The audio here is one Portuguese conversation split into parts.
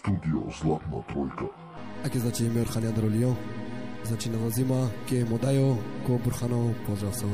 Studio Zlatna Trojka. Jakie znacie imię Orhania Drolio? Znači nalazimo, kje mu dajo, ko Burhanov, pozdrav sa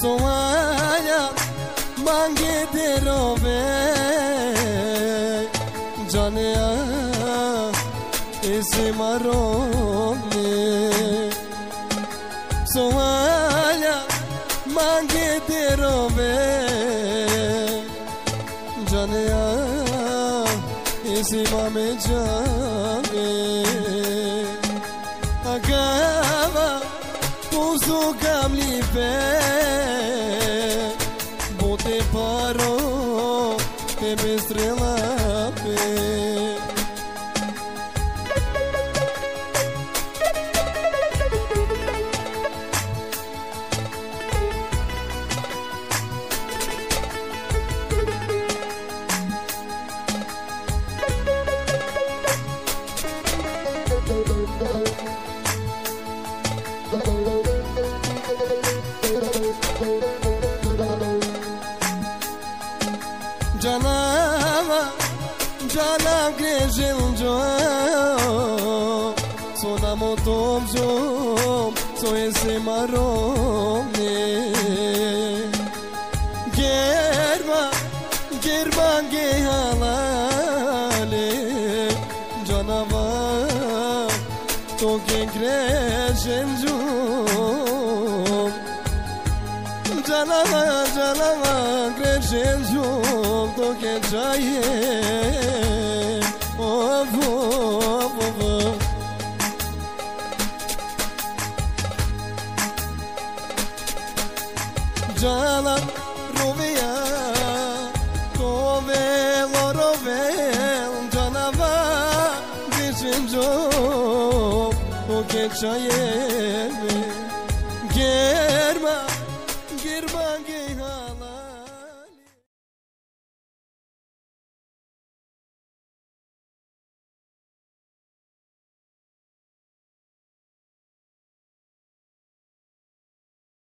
سومایم بانگ درو به جانیا اسم مرو می سومایم بانگ درو به جانیا اسم می جانه اگر gamli pe Bote paro Pe be strela pe. Canava, جانا جانا گریجل جام سونم و توم جام توی سیمارم نی گرما گرما گی حالالی جانا تو گریجل جام jalava, greșel joc, do que já é vou, vou Jalan rovea, tovelo rovel, canava, joc, do que já é girme gir